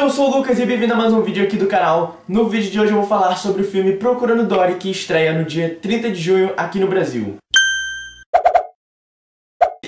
eu sou o Lucas e bem-vindo a mais um vídeo aqui do canal. No vídeo de hoje eu vou falar sobre o filme Procurando Dory, que estreia no dia 30 de junho aqui no Brasil.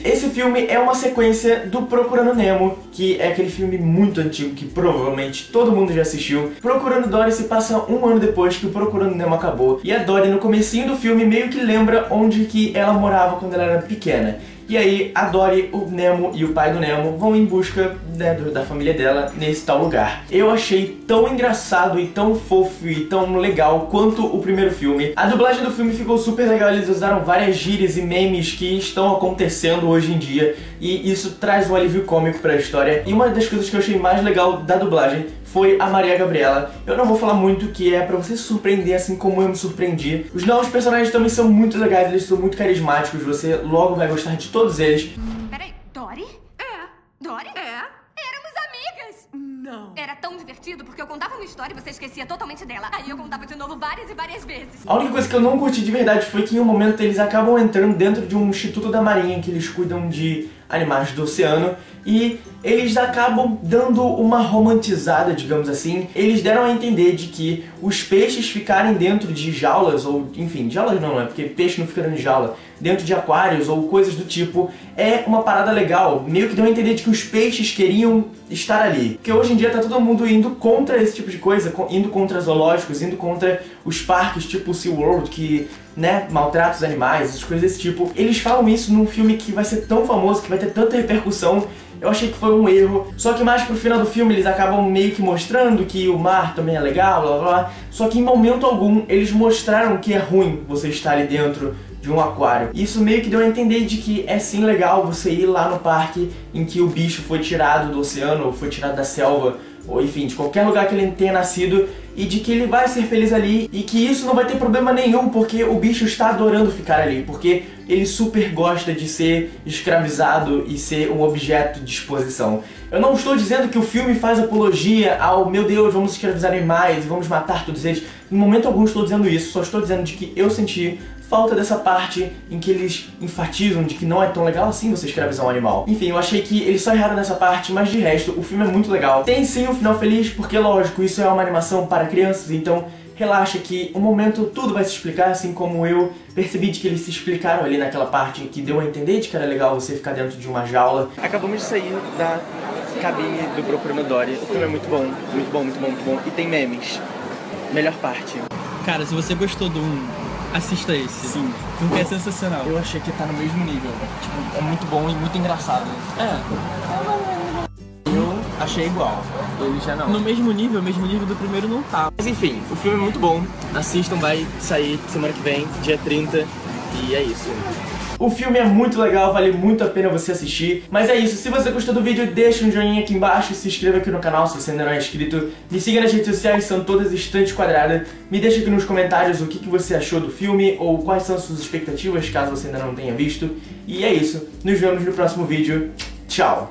Esse filme é uma sequência do Procurando Nemo, que é aquele filme muito antigo que provavelmente todo mundo já assistiu. Procurando Dory se passa um ano depois que o Procurando Nemo acabou, e a Dory no comecinho do filme meio que lembra onde que ela morava quando ela era pequena. E aí a Dory, o Nemo e o pai do Nemo vão em busca né, da família dela nesse tal lugar. Eu achei tão engraçado e tão fofo e tão legal quanto o primeiro filme. A dublagem do filme ficou super legal, eles usaram várias gírias e memes que estão acontecendo hoje em dia e isso traz um alívio cômico para a história. E uma das coisas que eu achei mais legal da dublagem foi a Maria Gabriela. Eu não vou falar muito, que é pra você se surpreender assim como eu me surpreendi. Os novos personagens também são muito legais, eles são muito carismáticos, você logo vai gostar de todos eles. Hum, peraí, Dory? É. Dory? É. Éramos amigas! Não. Era tão divertido porque eu contava uma história e você esquecia totalmente dela. Aí eu contava de novo várias e várias vezes. A única coisa que eu não curti de verdade foi que em um momento eles acabam entrando dentro de um instituto da marinha que eles cuidam de animais do oceano e eles acabam dando uma romantizada, digamos assim. Eles deram a entender de que os peixes ficarem dentro de jaulas, ou enfim, jaulas não, é porque peixe não fica dentro de jaula, dentro de aquários ou coisas do tipo, é uma parada legal. Meio que deu a entender de que os peixes queriam estar ali. Porque hoje em dia tá todo mundo indo contra esse tipo de coisa, indo contra zoológicos, indo contra os parques tipo SeaWorld, que né, maltrata os animais, essas coisas desse tipo. Eles falam isso num filme que vai ser tão famoso, que vai ter tanta repercussão eu achei que foi um erro. Só que mais pro final do filme eles acabam meio que mostrando que o mar também é legal, blá blá blá. Só que em momento algum eles mostraram que é ruim você estar ali dentro de um aquário. Isso meio que deu a entender de que é sim legal você ir lá no parque em que o bicho foi tirado do oceano, ou foi tirado da selva, ou enfim, de qualquer lugar que ele tenha nascido e de que ele vai ser feliz ali e que isso não vai ter problema nenhum porque o bicho está adorando ficar ali, porque ele super gosta de ser escravizado e ser um objeto de exposição. Eu não estou dizendo que o filme faz apologia ao meu Deus, vamos escravizar animais, vamos matar todos eles. Em momento algum estou dizendo isso, só estou dizendo de que eu senti falta dessa parte em que eles enfatizam de que não é tão legal assim você escravizar um animal. Enfim, eu achei que eles só erraram nessa parte, mas de resto, o filme é muito legal. Tem sim um final feliz, porque lógico, isso é uma animação para crianças, então relaxa que um momento tudo vai se explicar, assim como eu percebi de que eles se explicaram ali naquela parte em que deu a entender de que era legal você ficar dentro de uma jaula. Acabamos de sair da cabine do Procurando Dory. O filme é muito bom, muito bom, muito bom, muito bom. E tem memes. Melhor parte. Cara, se você gostou do 1, assista esse. Sim. Porque é sensacional. Eu achei que tá no mesmo nível. Tipo, é muito bom e muito engraçado. É. Achei igual. Ele já não. No mesmo nível, mesmo nível do primeiro não tá. Mas enfim, o filme é muito bom. Assistam, vai sair semana que vem, dia 30. E é isso. O filme é muito legal, vale muito a pena você assistir. Mas é isso, se você gostou do vídeo, deixa um joinha aqui embaixo, se inscreva aqui no canal se você ainda não é inscrito. Me siga nas redes sociais, são todas estante quadrada. Me deixa aqui nos comentários o que, que você achou do filme ou quais são as suas expectativas, caso você ainda não tenha visto. E é isso, nos vemos no próximo vídeo. Tchau!